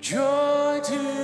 Joy to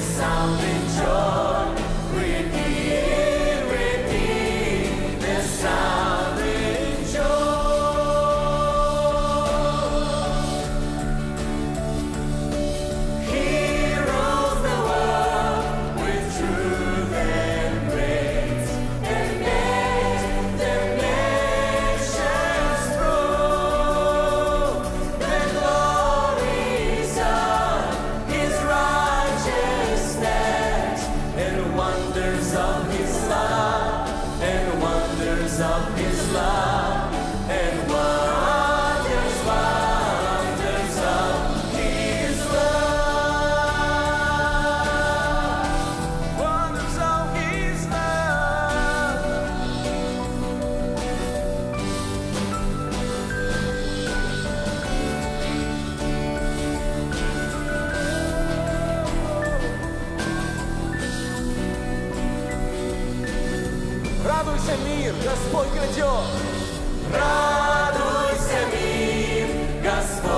sound in joy. of his Радуйся, мир, Господь идет. Радуйся, мир, Господь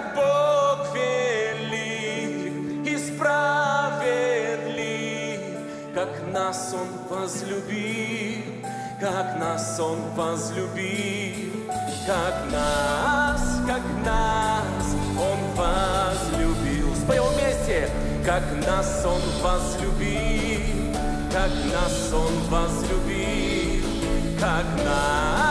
как Бог велик и как нас Он возлюбил, как нас Он возлюбил, как нас, как нас Он возлюбил. Споем вместе, как нас Он возлюбил, как нас Он возлюбил, как нас